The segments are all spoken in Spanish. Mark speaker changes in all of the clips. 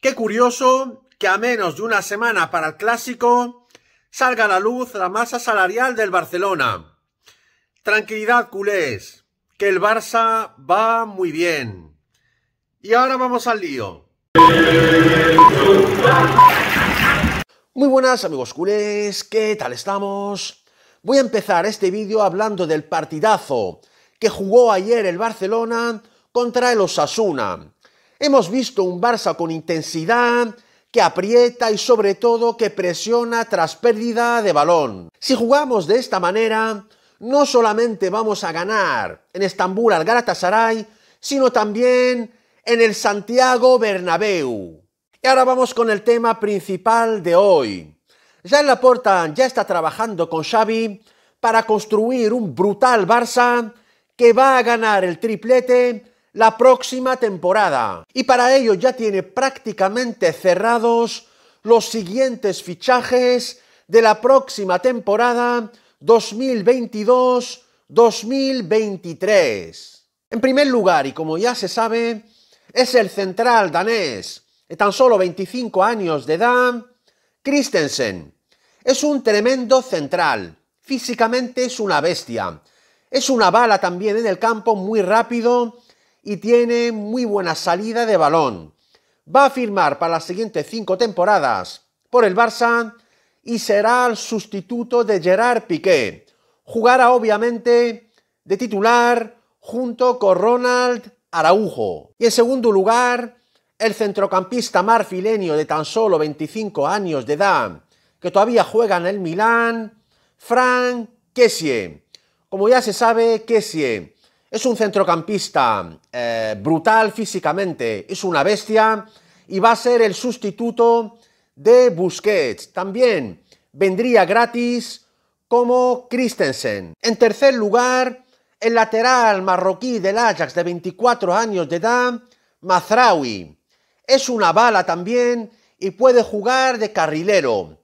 Speaker 1: Qué curioso que a menos de una semana para el clásico salga a la luz la masa salarial del Barcelona. Tranquilidad, culés, que el Barça va muy bien. Y ahora vamos al lío.
Speaker 2: Muy buenas amigos culés, ¿qué tal estamos? Voy a empezar este vídeo hablando del partidazo que jugó ayer el Barcelona contra el Osasuna. Hemos visto un Barça con intensidad, que aprieta y sobre todo que presiona tras pérdida de balón. Si jugamos de esta manera, no solamente vamos a ganar en Estambul al Galatasaray, sino también en el Santiago Bernabéu. Y ahora vamos con el tema principal de hoy. Ya Laporta ya está trabajando con Xavi para construir un brutal Barça que va a ganar el triplete la próxima temporada. Y para ello ya tiene prácticamente cerrados los siguientes fichajes de la próxima temporada 2022-2023. En primer lugar, y como ya se sabe, es el central danés de tan solo 25 años de edad, Christensen. Es un tremendo central. Físicamente es una bestia. Es una bala también en el campo, muy rápido y tiene muy buena salida de balón. Va a firmar para las siguientes cinco temporadas por el Barça y será el sustituto de Gerard Piqué. Jugará obviamente de titular junto con Ronald Araujo. Y en segundo lugar, el centrocampista marfileño de tan solo 25 años de edad, que todavía juega en el Milán, Frank Kessie. Como ya se sabe, Kessie es un centrocampista eh, brutal físicamente, es una bestia y va a ser el sustituto de Busquets. También vendría gratis como Christensen. En tercer lugar, el lateral marroquí del Ajax de 24 años de edad, Mazraoui. Es una bala también y puede jugar de carrilero.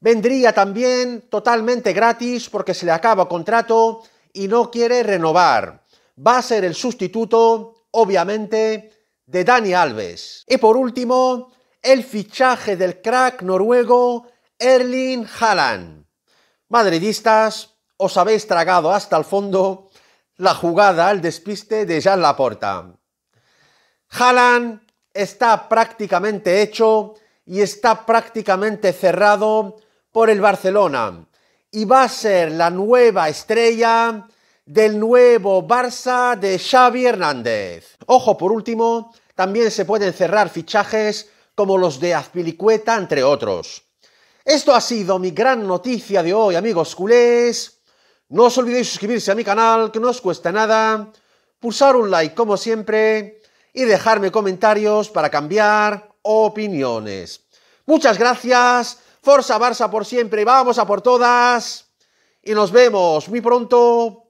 Speaker 2: Vendría también totalmente gratis porque se le acaba contrato y no quiere renovar va a ser el sustituto, obviamente, de Dani Alves. Y por último, el fichaje del crack noruego Erling Haaland. Madridistas, os habéis tragado hasta el fondo la jugada al despiste de Jean Laporta. Haaland está prácticamente hecho y está prácticamente cerrado por el Barcelona y va a ser la nueva estrella del nuevo Barça de Xavi Hernández. Ojo, por último, también se pueden cerrar fichajes como los de Azpilicueta, entre otros. Esto ha sido mi gran noticia de hoy, amigos culés. No os olvidéis suscribirse a mi canal, que no os cuesta nada, pulsar un like como siempre y dejarme comentarios para cambiar opiniones. Muchas gracias, Forza Barça por siempre, vamos a por todas y nos vemos muy pronto